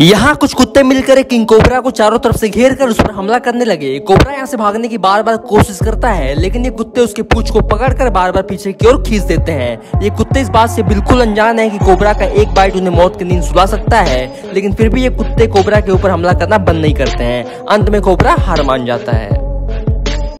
यहाँ कुछ कुत्ते मिलकर एक किंग कोबरा को चारों तरफ़ से घेर कर उस पर हमला करने लगे। कोबरा यहाँ से भागने की बार बार कोशिश करता है, लेकिन ये कुत्ते उसके पूछ को पकड़कर बार बार पीछे की ओर खींच देते हैं। ये कुत्ते इस बात से बिल्कुल अनजान है कि कोबरा का एक बाइट उन्हें मौत की नींद सुला सकता है, लेकिन फिर भी ये कुत्ते कोबरा के ऊपर हमला करना बंद नहीं करते हैं। अंत में कोबरा हार मान जाता है।